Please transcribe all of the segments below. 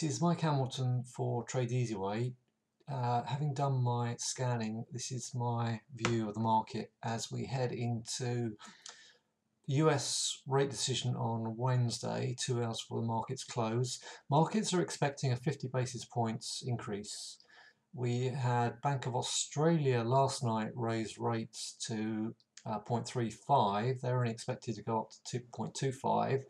This is Mike Hamilton for Trade Easy Way. Uh, having done my scanning, this is my view of the market as we head into the US rate decision on Wednesday, two hours before the markets close. Markets are expecting a 50 basis points increase. We had Bank of Australia last night raise rates to uh, 0.35. They're only expected to go up to 2.25.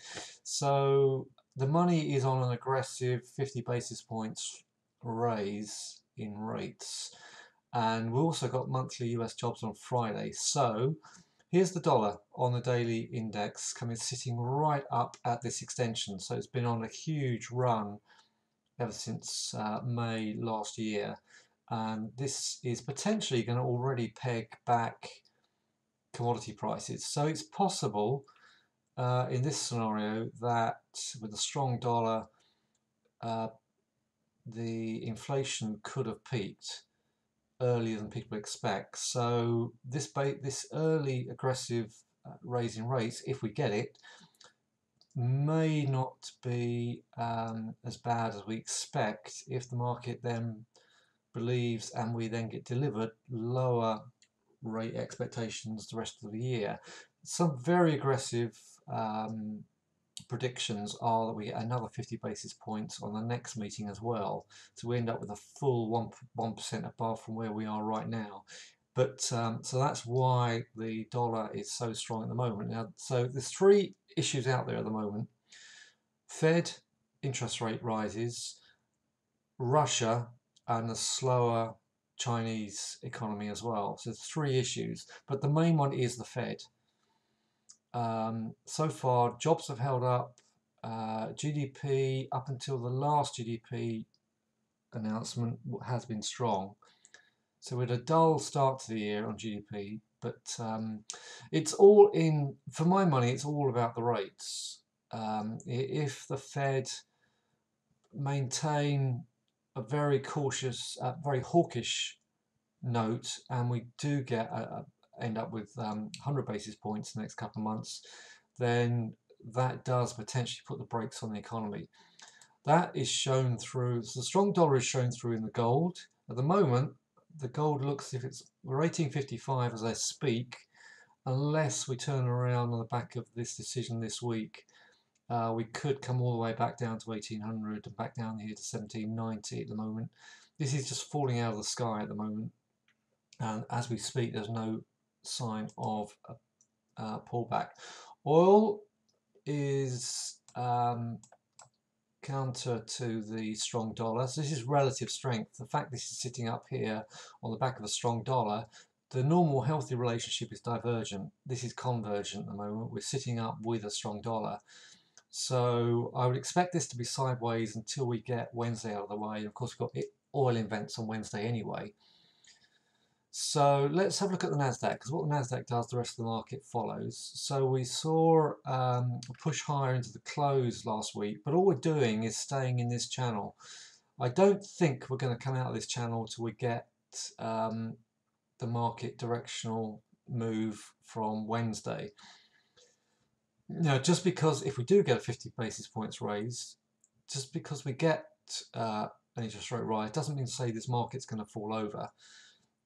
So the money is on an aggressive 50 basis points raise in rates. And we also got monthly US jobs on Friday. So here's the dollar on the daily index coming sitting right up at this extension. So it's been on a huge run ever since uh, May last year. And this is potentially going to already peg back commodity prices. So it's possible uh, in this scenario that with a strong dollar, uh, the inflation could have peaked earlier than people expect. So this this early aggressive uh, raising rates, if we get it, may not be um, as bad as we expect if the market then believes and we then get delivered lower rate expectations the rest of the year. Some very aggressive um, predictions are that we get another 50 basis points on the next meeting as well. So we end up with a full 1, 1% above from where we are right now. But um, so that's why the dollar is so strong at the moment. Now, so there's three issues out there at the moment. Fed interest rate rises, Russia and the slower Chinese economy as well. So three issues, but the main one is the Fed. Um, so far, jobs have held up. Uh, GDP up until the last GDP announcement has been strong. So we had a dull start to the year on GDP, but um, it's all in, for my money, it's all about the rates. Um, if the Fed maintain a very cautious, uh, very hawkish note, and we do get a, end up with um, 100 basis points in the next couple of months, then that does potentially put the brakes on the economy. That is shown through, so the strong dollar is shown through in the gold. At the moment, the gold looks if it's, we're 1855 as I speak, unless we turn around on the back of this decision this week. Uh, we could come all the way back down to 1800 and back down here to 1790 at the moment. This is just falling out of the sky at the moment. And as we speak, there's no sign of a, a pullback. Oil is um, counter to the strong dollar. So this is relative strength. The fact this is sitting up here on the back of a strong dollar, the normal healthy relationship is divergent. This is convergent at the moment. We're sitting up with a strong dollar. So I would expect this to be sideways until we get Wednesday out of the way. Of course, we've got oil events on Wednesday anyway. So let's have a look at the Nasdaq because what the Nasdaq does, the rest of the market follows. So we saw um, a push higher into the close last week, but all we're doing is staying in this channel. I don't think we're going to come out of this channel till we get um, the market directional move from Wednesday. Now, just because if we do get a 50 basis points raise, just because we get uh, an interest rate rise doesn't mean to say this market's going to fall over.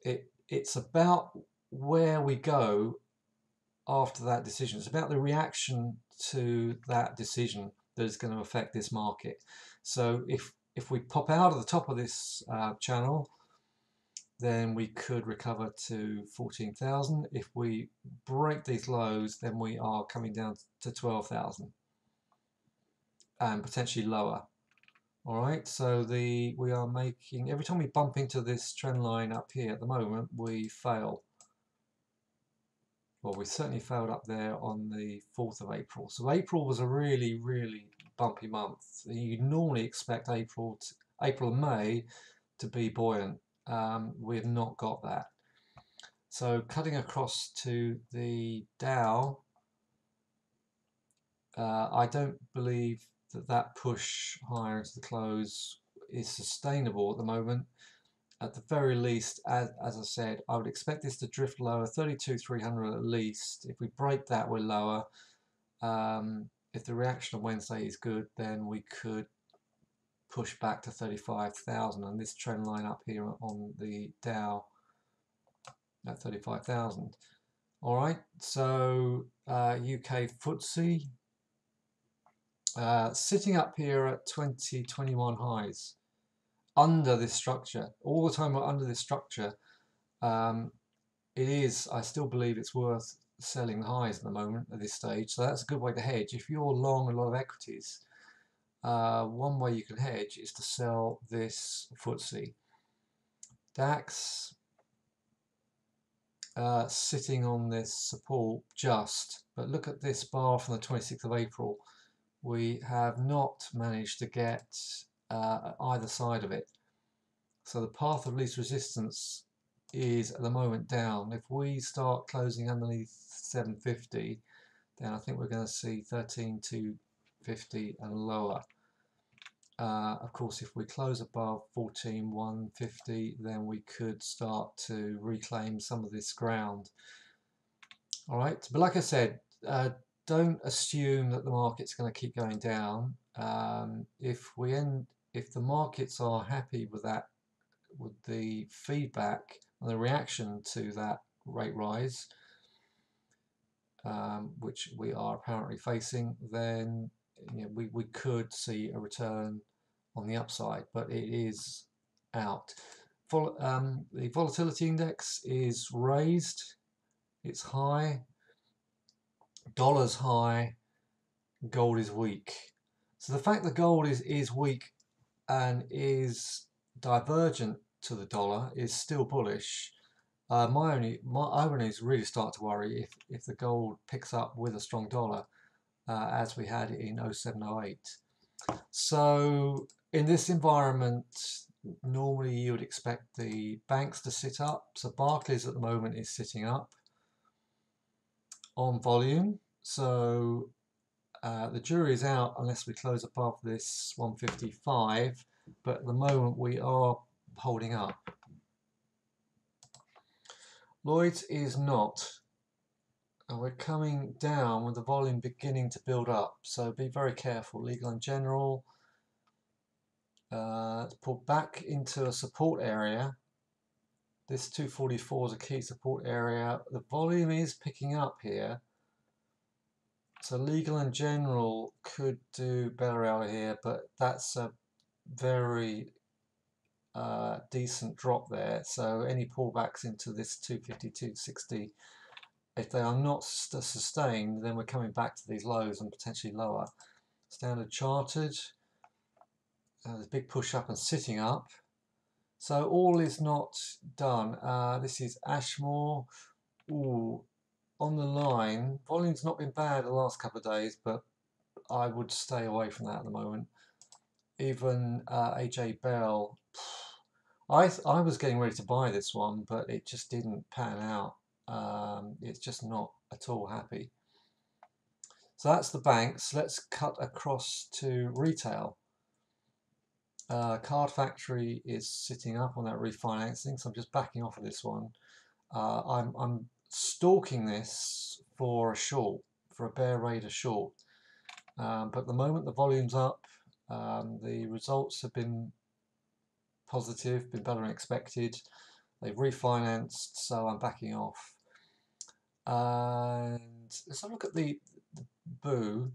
It it's about where we go after that decision. It's about the reaction to that decision that is going to affect this market. So if if we pop out of the top of this uh, channel, then we could recover to 14,000. If we break these lows, then we are coming down to 12,000 and potentially lower. All right, so the we are making, every time we bump into this trend line up here at the moment, we fail. Well, we certainly failed up there on the 4th of April. So April was a really, really bumpy month. You normally expect April, to, April and May to be buoyant. Um, we have not got that. So cutting across to the Dow, uh, I don't believe that that push higher into the close is sustainable at the moment. At the very least, as, as I said, I would expect this to drift lower, 32,300 at least. If we break that, we're lower. Um, if the reaction on Wednesday is good, then we could push back to 35,000 and this trend line up here on the Dow at 35,000. All right, so uh, UK FTSE uh, sitting up here at 2021 highs under this structure. All the time we're under this structure, um, it is, I still believe it's worth selling highs at the moment at this stage. So that's a good way to hedge. If you're long a lot of equities, uh, one way you can hedge is to sell this FTSE. DAX uh, sitting on this support just, but look at this bar from the 26th of April. We have not managed to get uh, either side of it. So the path of least resistance is at the moment down. If we start closing underneath 750, then I think we're going to see 13 to 50 and lower. Uh, of course, if we close above 14,150, then we could start to reclaim some of this ground. All right, but like I said, uh, don't assume that the market's going to keep going down. Um, if we end, if the markets are happy with that, with the feedback and the reaction to that rate rise, um, which we are apparently facing, then you know, we, we could see a return on the upside, but it is out. Vol um, the volatility index is raised, it's high, dollar's high, gold is weak. So the fact that gold is, is weak and is divergent to the dollar is still bullish. Uh, my only my is really start to worry if if the gold picks up with a strong dollar uh, as we had in 0708. So in this environment, normally you would expect the banks to sit up. So Barclays at the moment is sitting up on volume. So uh, the jury is out unless we close above this 155. But at the moment we are holding up. Lloyds is not. And we're coming down with the volume beginning to build up. So be very careful. Legal and General. Uh, pull back into a support area. This 244 is a key support area. The volume is picking up here. So legal and general could do better out here, but that's a very uh, decent drop there. So any pullbacks into this 250, 260, if they are not sustained, then we're coming back to these lows and potentially lower. Standard Chartered, uh, there's a big push up and sitting up. So all is not done. Uh, this is Ashmore. Ooh, on the line. Volume's not been bad the last couple of days, but I would stay away from that at the moment. Even uh, AJ Bell, I I was getting ready to buy this one, but it just didn't pan out. Um, it's just not at all happy. So that's the banks. Let's cut across to retail. Uh, Card Factory is sitting up on that refinancing, so I'm just backing off of this one. Uh, I'm, I'm stalking this for a short, for a bear raider short. Um, but the moment the volume's up, um, the results have been positive, been better than expected. They've refinanced, so I'm backing off. And let's have a look at the, the boo,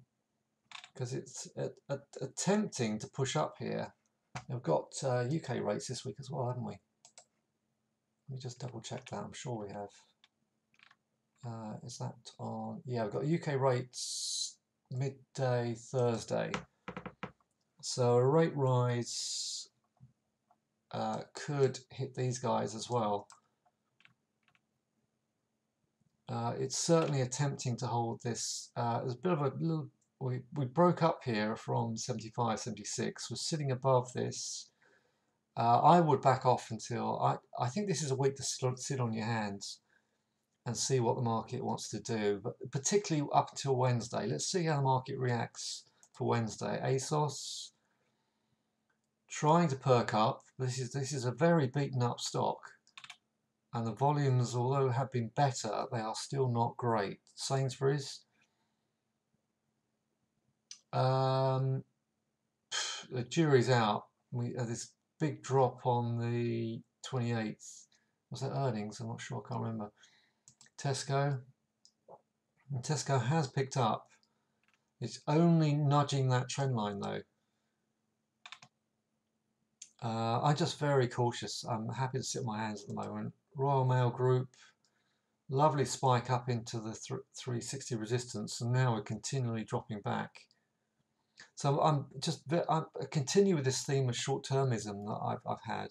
because it's attempting to push up here. We've got uh, UK rates this week as well, haven't we? Let me just double check that. I'm sure we have. Uh, is that on? Yeah, we've got UK rates midday Thursday. So a rate rise uh, could hit these guys as well. Uh, it's certainly attempting to hold this. Uh, there's a bit of a little we, we broke up here from 75, 76, we're sitting above this. Uh, I would back off until, I, I think this is a week to sit on your hands and see what the market wants to do, but particularly up until Wednesday. Let's see how the market reacts for Wednesday. ASOS trying to perk up. This is, this is a very beaten up stock and the volumes, although have been better, they are still not great. Sainsbury's um, the jury's out. we had this big drop on the 28th. Was that earnings? I'm not sure. I can't remember. Tesco. And Tesco has picked up. It's only nudging that trend line though. Uh, I'm just very cautious. I'm happy to sit on my hands at the moment. Royal Mail Group, lovely spike up into the th 360 resistance, and now we're continually dropping back. So I'm just I continue with this theme of short-termism that I've, I've had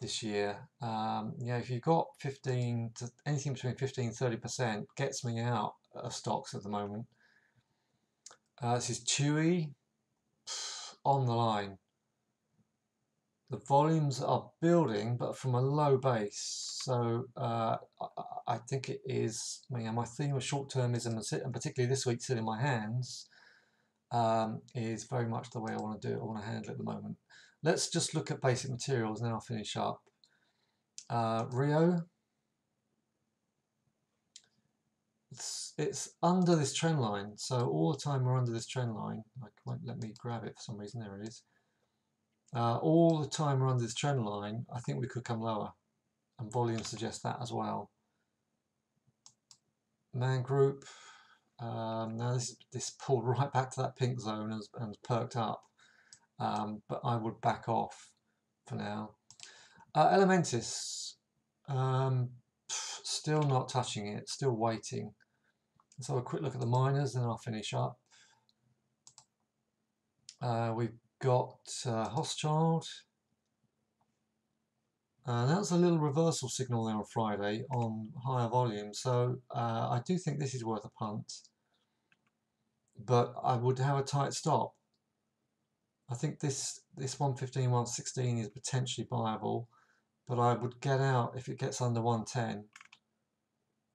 this year. Um, you know, if you've got 15 to anything between 15 30 percent gets me out of stocks at the moment. Uh, this is Chewy on the line. The volumes are building, but from a low base. So uh, I, I, think it is. You my theme of short-termism and particularly this week, sitting in my hands um, is very much the way I want to do it. I want to handle it at the moment. Let's just look at basic materials and then I'll finish up. Uh, Rio. It's, it's under this trend line. So all the time we're under this trend line. I won't let me grab it for some reason. There it is. Uh, all the time we're under this trend line. I think we could come lower. And volume suggests that as well. Man group. Um, now this this pulled right back to that pink zone and, and perked up, um, but I would back off for now. Uh, Elementis, um, still not touching it, still waiting. Let's have a quick look at the miners, then I'll finish up. Uh, we've got uh, Hochschild. Uh, that was a little reversal signal there on Friday on higher volume, so uh, I do think this is worth a punt but I would have a tight stop. I think this this 115, 116 is potentially viable, but I would get out if it gets under 110.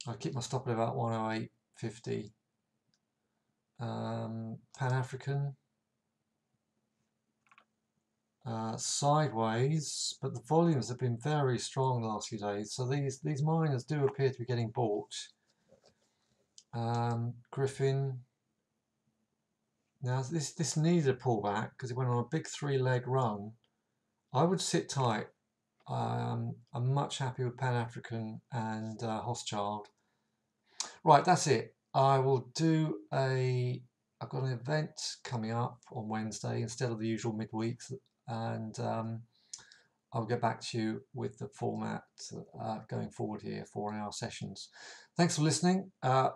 I'd keep my stop at about 108.50. Um, Pan African. Uh, sideways, but the volumes have been very strong the last few days. So these these miners do appear to be getting bought. Um, Griffin, now this, this needs a pullback because it went on a big three leg run. I would sit tight. Um, I'm much happy with Pan African and uh. Right, that's it. I will do a. I've got an event coming up on Wednesday instead of the usual midweeks, and um, I'll get back to you with the format uh, going forward here, for our sessions. Thanks for listening. Uh,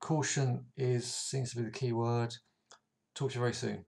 caution is seems to be the key word. Talk to you very soon.